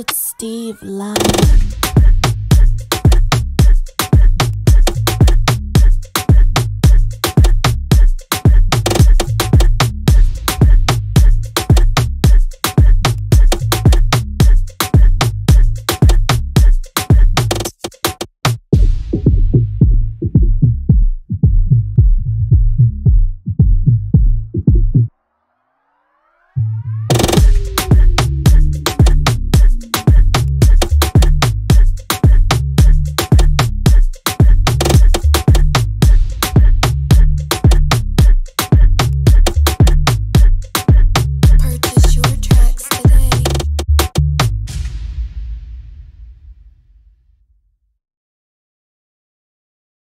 It's Steve Lund.